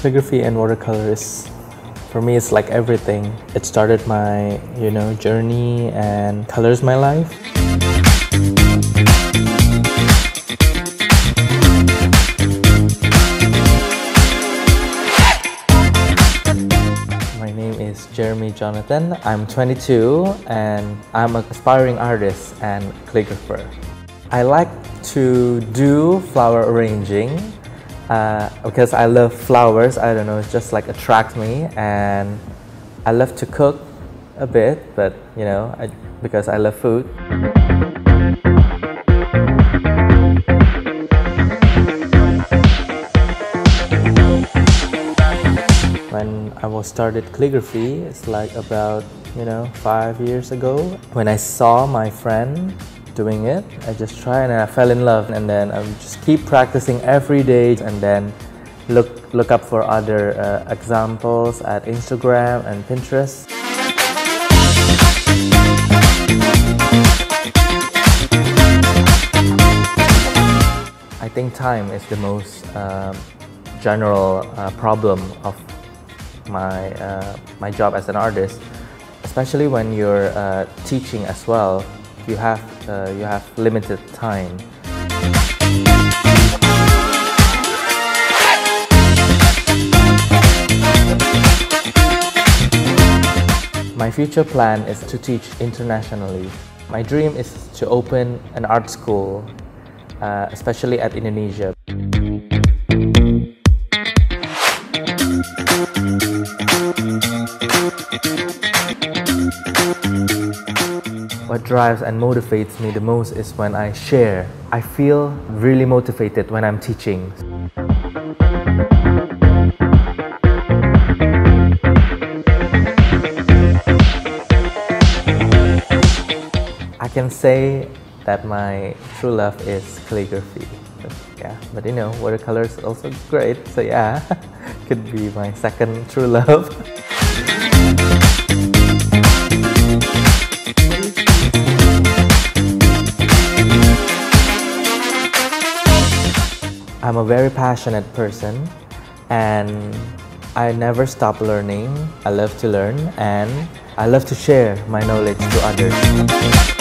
Calligraphy and watercolor is, for me, it's like everything. It started my, you know, journey and colors my life. My name is Jeremy Jonathan. I'm 22 and I'm an aspiring artist and calligrapher. I like to do flower arranging uh, because I love flowers. I don't know, it just like attracts me and I love to cook a bit, but you know, I, because I love food. When I was started calligraphy, it's like about you know five years ago. When I saw my friend doing it, I just tried and I fell in love, and then I just keep practicing every day, and then look look up for other uh, examples at Instagram and Pinterest. I think time is the most um, general uh, problem of my uh, my job as an artist, especially when you're uh, teaching as well. You have uh, you have limited time. My future plan is to teach internationally. My dream is to open an art school, uh, especially at Indonesia. What drives and motivates me the most is when I share. I feel really motivated when I'm teaching. I can say that my true love is calligraphy. Yeah, but you know, watercolor is also great. So yeah, could be my second true love. I'm a very passionate person and I never stop learning. I love to learn and I love to share my knowledge to others.